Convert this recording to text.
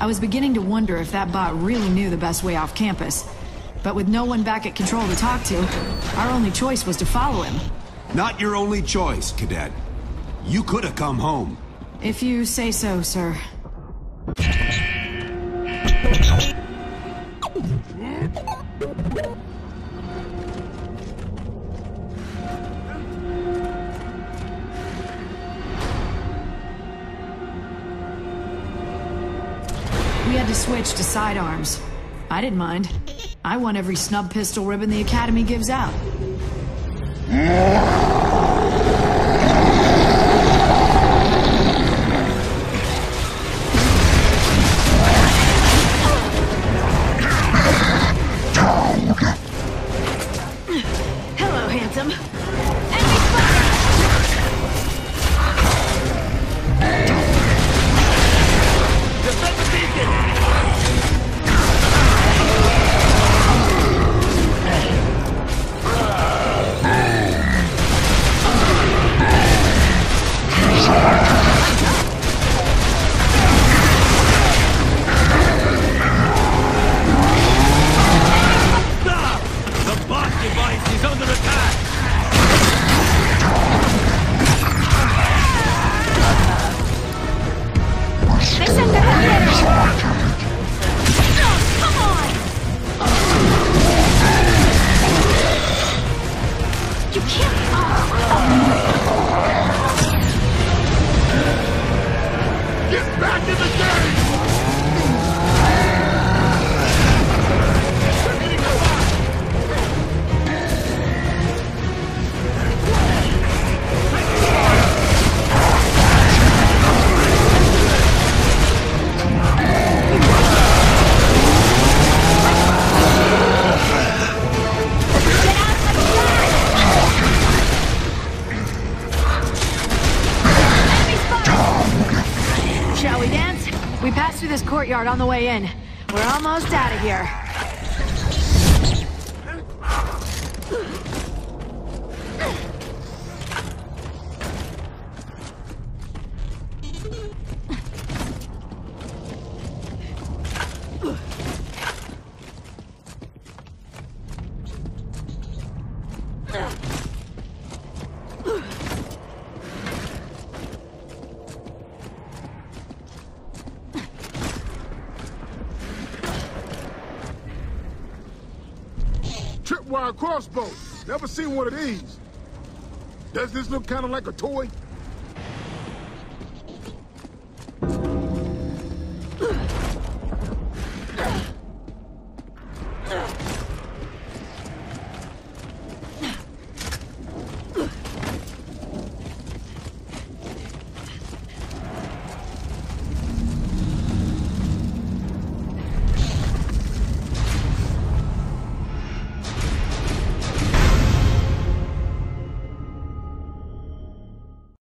I was beginning to wonder if that bot really knew the best way off campus. But with no one back at Control to talk to, our only choice was to follow him. Not your only choice, Cadet. You could have come home. If you say so, sir. We had to switch to sidearms. I didn't mind. I want every snub pistol ribbon the Academy gives out. Hello, handsome. You can't... Get back in the game! We passed through this courtyard on the way in. We're almost out of here. Tripwire crossbow. Never seen one of these. Does this look kind of like a toy?